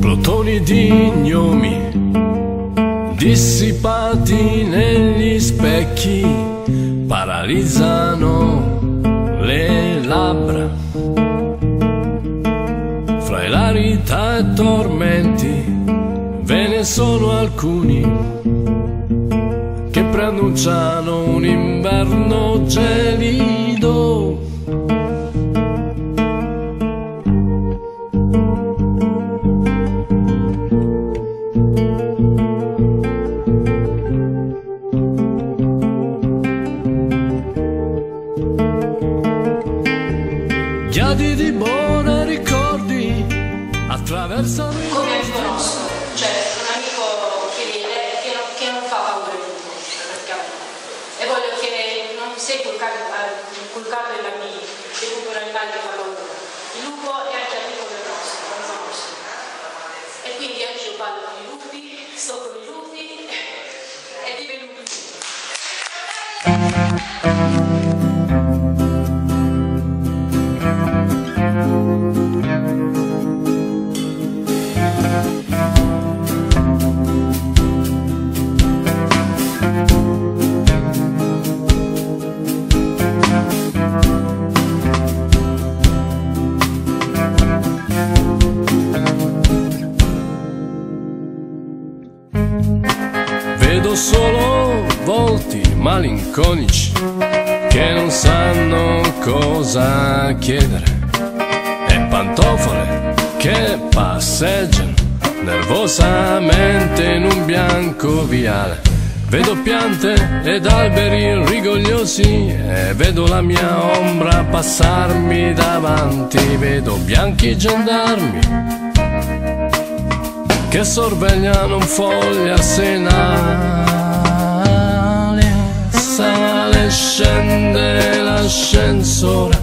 Plotoni di gnomi dissipati negli specchi paralizzano le labbra. Fra ilarità e tormenti sono alcuni che preannunciano un inverno gelido. Sia inculcato, eh, inculcato in bambini, è un animale che fa. Il lupo è anche amico del nostro, non così. E quindi oggi io parlo con i lupi, sto con i lupi malinconici che non sanno cosa chiedere e pantofole che passeggiano nervosamente in un bianco viale. Vedo piante ed alberi rigogliosi e vedo la mia ombra passarmi davanti, vedo bianchi gendarmi che sorvegliano un foglia senale. Sale, scende l'ascensore,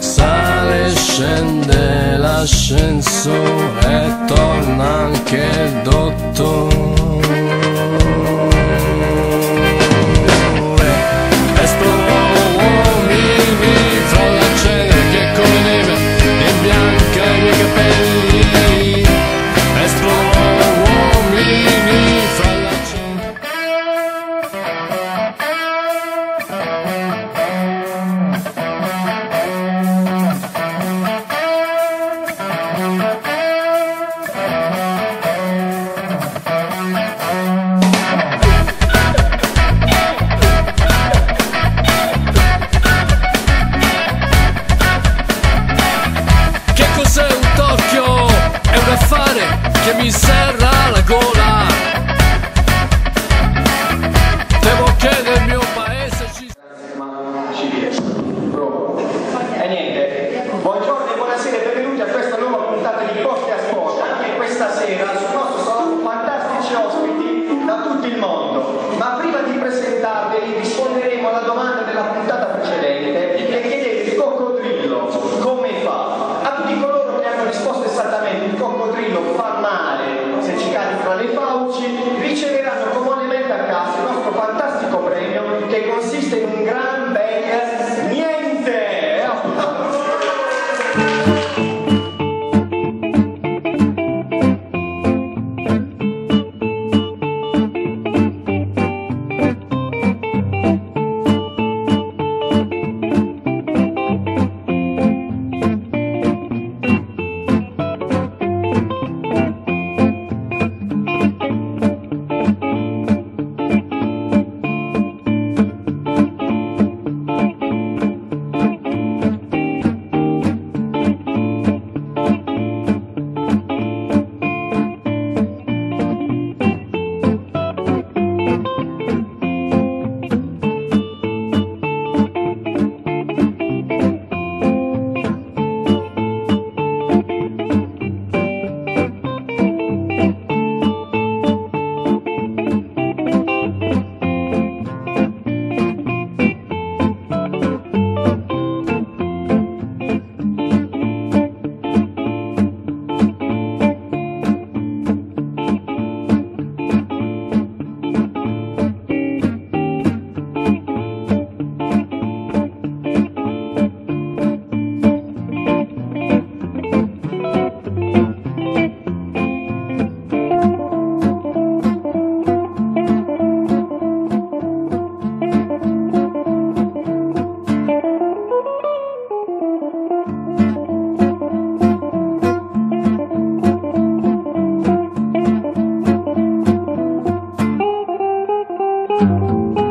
sale, scende l'ascensore e torna anche il dottore. Il mondo. Ma prima Thank you.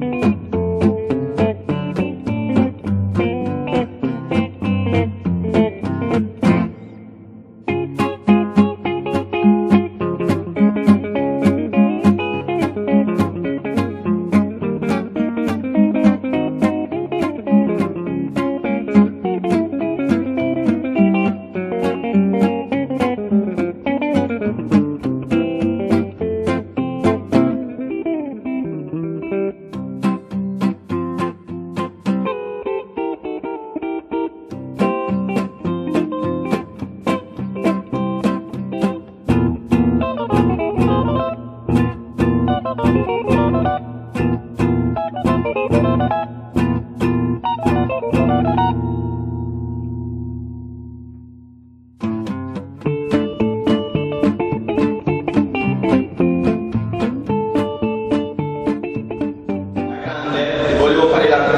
thank you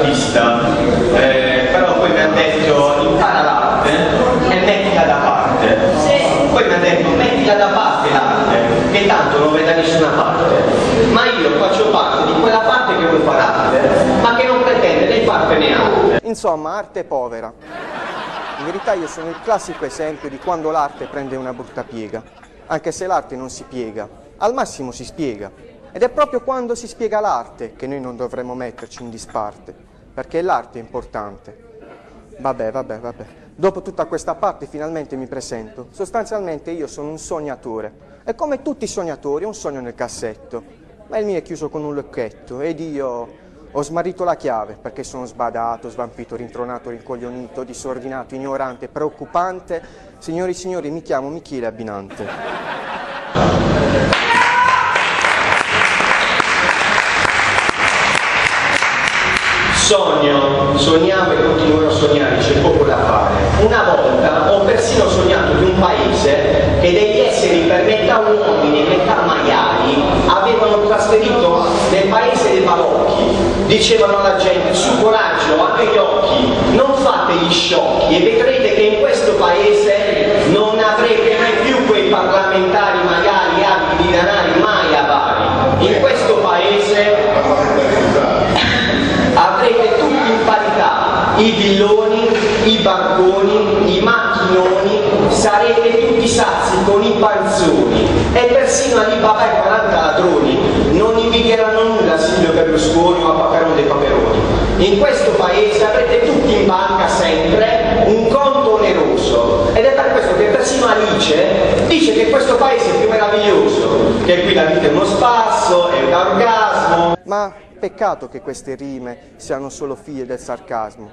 artista, eh, però poi mi ha detto impara l'arte eh, e mettila da parte. Poi mi ha detto mettila da parte l'arte, che tanto non vai da nessuna parte. Ma io faccio parte di quella parte che vuoi fare arte, ma che non pretende né parte né arte. Insomma, arte povera. In verità io sono il classico esempio di quando l'arte prende una brutta piega, anche se l'arte non si piega, al massimo si spiega. Ed è proprio quando si spiega l'arte che noi non dovremmo metterci in disparte perché l'arte è importante. Vabbè, vabbè, vabbè. Dopo tutta questa parte finalmente mi presento. Sostanzialmente io sono un sognatore e come tutti i sognatori ho un sogno nel cassetto, ma il mio è chiuso con un lucchetto ed io ho smarrito la chiave perché sono sbadato, svampito, rintronato, rincoglionito, disordinato, ignorante, preoccupante. Signori e signori, mi chiamo Michele Abbinante. Sogno, sognavo e continuerò a sognare, c'è poco da fare. Una volta ho persino sognato di un paese che degli esseri per metà uomini e metà maiali avevano trasferito nel paese dei balocchi. Dicevano alla gente, su coraggio, apri gli occhi, non fate gli sciocchi e vedrete che in questo paese non avrete mai più quei parlamentari magari abiti di danari mai avari. In questo paese avrete tutti in parità i villoni, i barconi, i macchinoni, sarete tutti sazi con i panzoni e persino Alibaba e 40 ladroni non invidieranno nulla a Silvio Berlusconi o a Paperone dei Paperoni. In questo paese avrete tutti in banca sempre un conto oneroso ed è per questo che persino Alice dice che questo paese è più meraviglioso, che qui la vita è uno spasso, è un orgasmo. Ma Peccato che queste rime siano solo figlie del sarcasmo,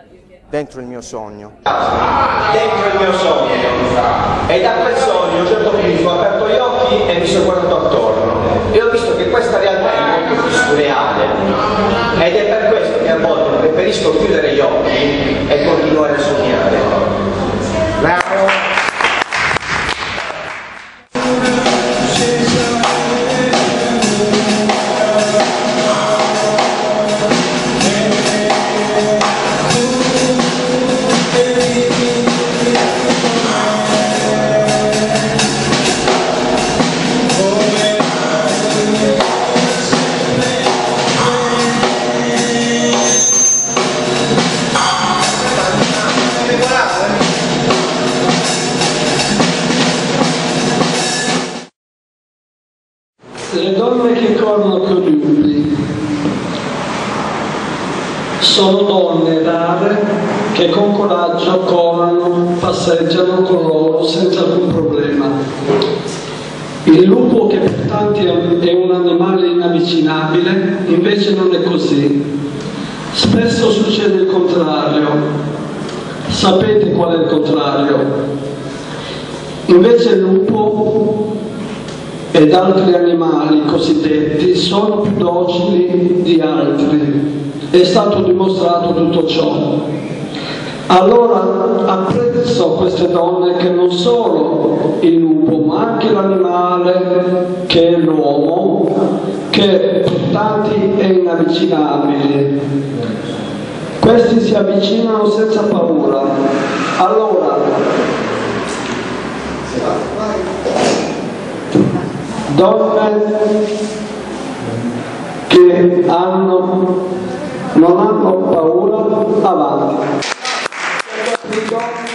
dentro il mio sogno. Dentro il mio sogno. E da quel sogno a un certo punto ho aperto gli occhi e mi sono guardato attorno. E ho visto che questa realtà è molto più surreale. Ed è per questo che a volte preferisco chiudere gli occhi e continuare a sognare. Bravo. Che con coraggio corrono, passeggiano con loro senza alcun problema. Il lupo che per tanti è un animale inavvicinabile, invece non è così. Spesso succede il contrario. Sapete qual è il contrario? Invece il lupo ed altri animali cosiddetti sono più docili di altri è stato dimostrato tutto ciò. Allora apprezzo queste donne che non solo il lupo, ma anche l'animale che è l'uomo, che tanti è inavvicinabile. Questi si avvicinano senza paura. Allora, donne che hanno non hanno paura, avanti. Rico.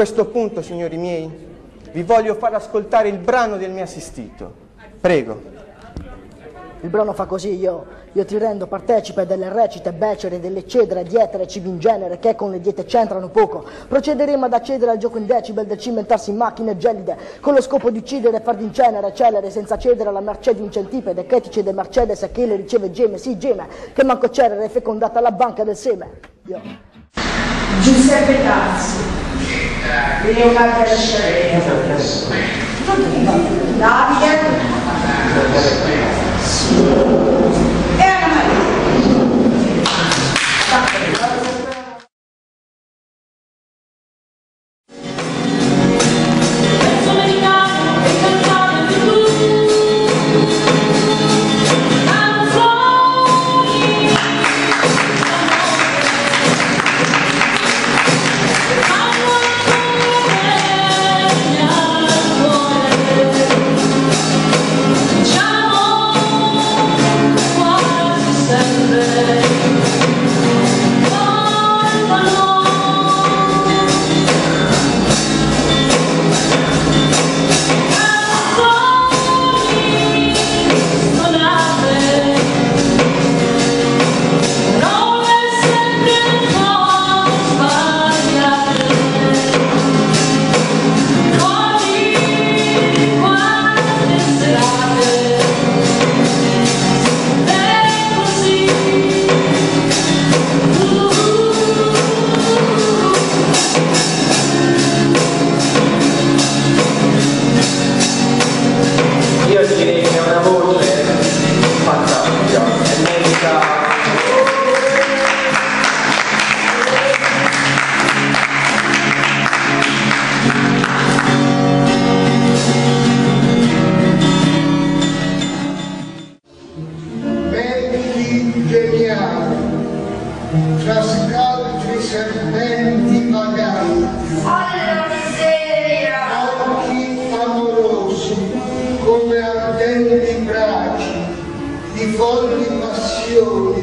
Questo punto, signori miei, vi voglio far ascoltare il brano del mio assistito. Prego. Il brano fa così, io, io ti rendo partecipe delle recite, becere, delle cedere, dietere, cibi in genere, che con le diete c'entrano poco. Procederemo ad accedere al gioco in decibel del cimentarsi in macchine gelide, con lo scopo di uccidere e far d'incenere, celere, senza cedere alla mercé di un centipede, chetice del Mercedes e che le riceve geme, sì geme, che manco cerere è fecondata la banca del seme. Io. Giuseppe Sciarena, Davide folli passioni,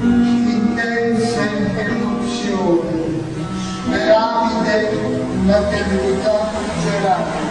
intense emozioni, speravide maternità gelata.